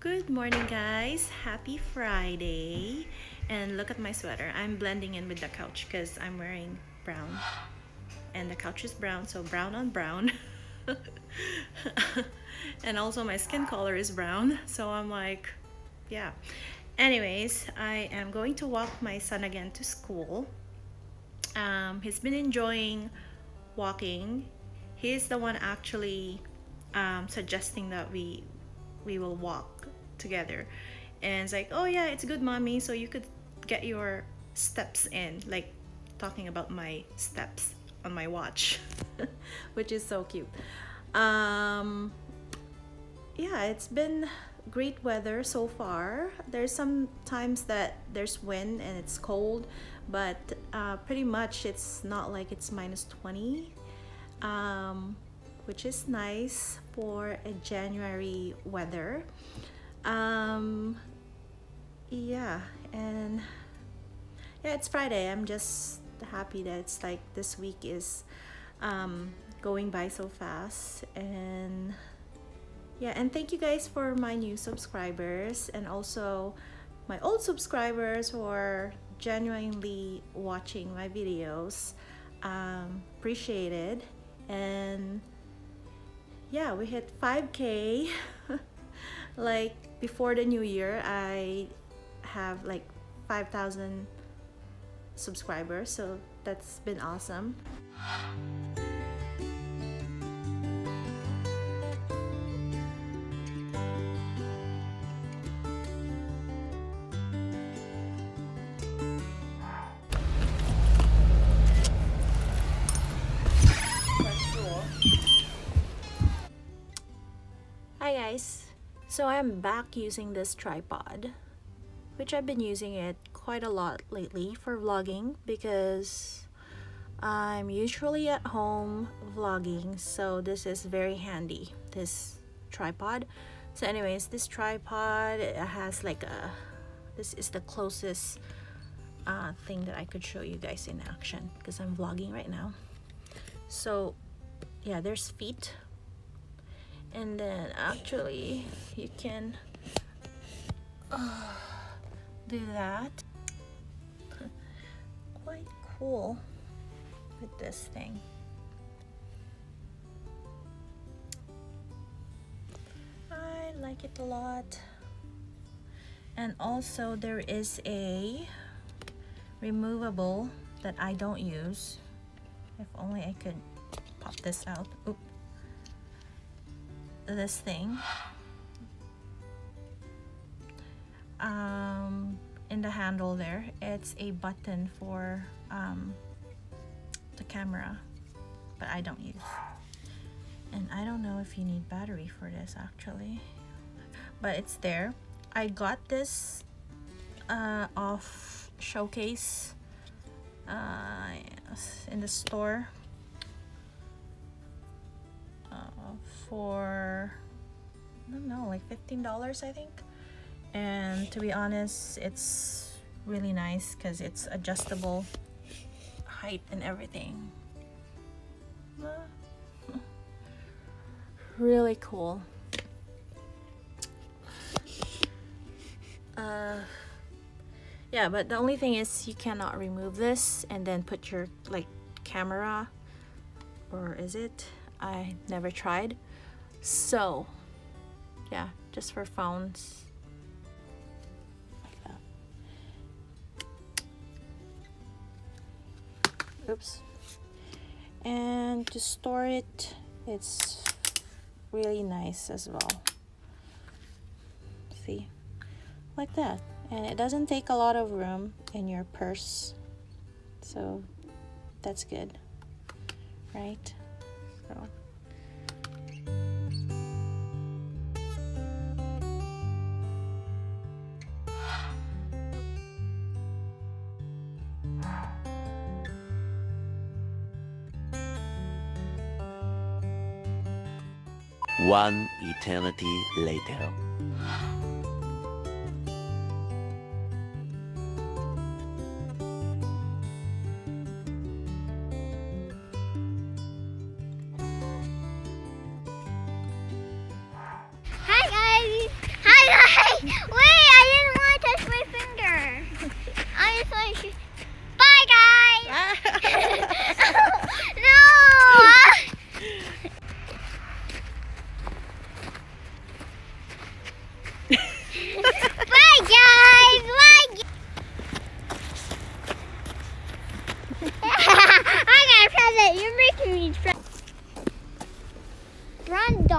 Good morning, guys. Happy Friday. And look at my sweater. I'm blending in with the couch because I'm wearing brown. And the couch is brown, so brown on brown. and also my skin color is brown, so I'm like, yeah. Anyways, I am going to walk my son again to school. Um, he's been enjoying walking. He's the one actually um, suggesting that we we will walk together. And it's like oh yeah it's good mommy. So you could get your steps in like talking about my steps on my watch which is so cute. Um yeah it's been great weather so far. There's some times that there's wind and it's cold but uh, pretty much it's not like it's minus 20 um, which is nice for a January weather um yeah and yeah it's Friday. I'm just happy that it's like this week is um going by so fast. And yeah and thank you guys for my new subscribers and also my old subscribers who are genuinely watching my videos. Um, appreciated. And yeah we hit 5k like before the new year I have like 5,000 subscribers so that's been awesome. Hi guys, so I'm back using this tripod, which I've been using it quite a lot lately for vlogging because I'm usually at home vlogging, so this is very handy, this tripod. So anyways, this tripod has like a, this is the closest uh, thing that I could show you guys in action because I'm vlogging right now. So yeah, there's feet and then actually you can uh, do that. Quite cool with this thing. I like it a lot. And also there is a removable that I don't use. If only I could pop this out. Oop this thing. Um, in the handle there it's a button for um, the camera but I don't use. And I don't know if you need battery for this actually. But it's there. I got this uh, off showcase uh, in the store for I don't know like $15 I think. And to be honest it's really nice because it's adjustable height and everything. Really cool. Uh, yeah but the only thing is you cannot remove this and then put your like camera or is it? I never tried so yeah just for phones. Like that. Oops. And to store it it's really nice as well. See? Like that. And it doesn't take a lot of room in your purse. So that's good. Right? So One eternity later.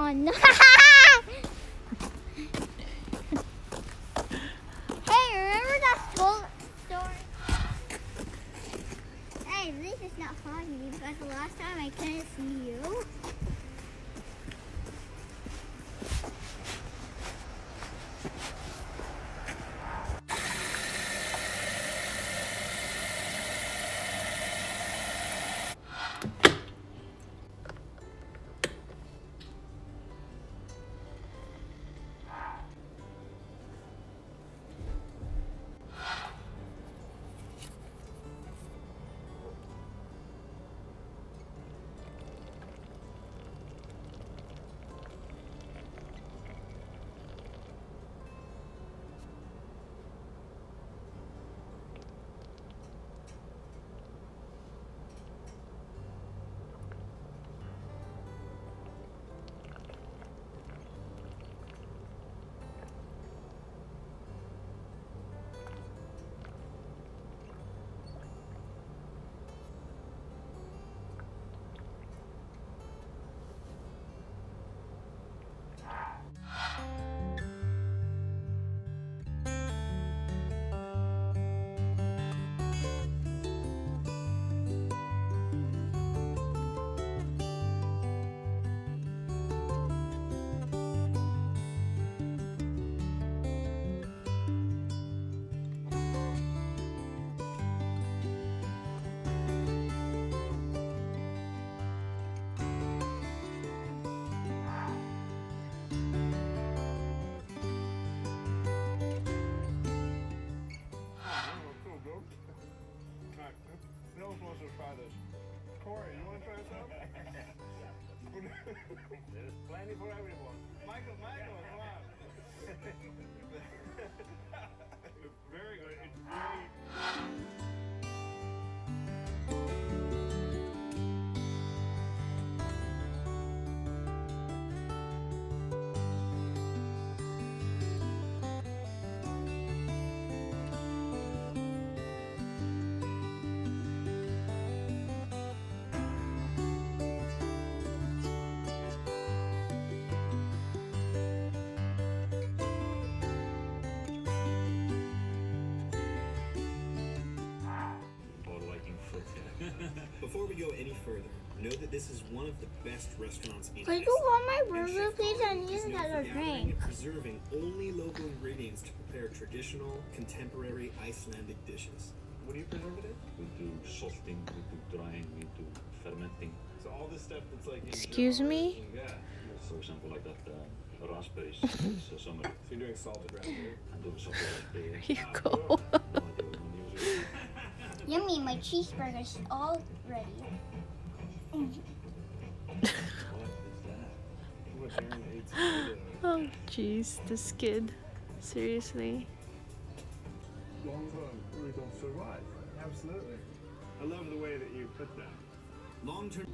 on. Corey, you want to try some? There's plenty for everyone. Michael, Michael, come on. Very good. It's great. Go any further, know that this is one of the best restaurants in Could you Iceland. want my burger, please? I Carl need another for gathering drink. preserving only local ingredients to prepare traditional, contemporary Icelandic dishes. What do you preserve it in? we do salting, we do drying, we do fermenting. So all this stuff that's like Excuse me? Yeah. For example, like that uh, raspberries is uh, So you're doing salted raspberry. and doing something like. Here you go. Yummy, my cheeseburger's all ready. What is that? What Aaron ate today. oh, jeez, this kid. Seriously. Long term, we don't survive. Absolutely. I love the way that you put that. Long term.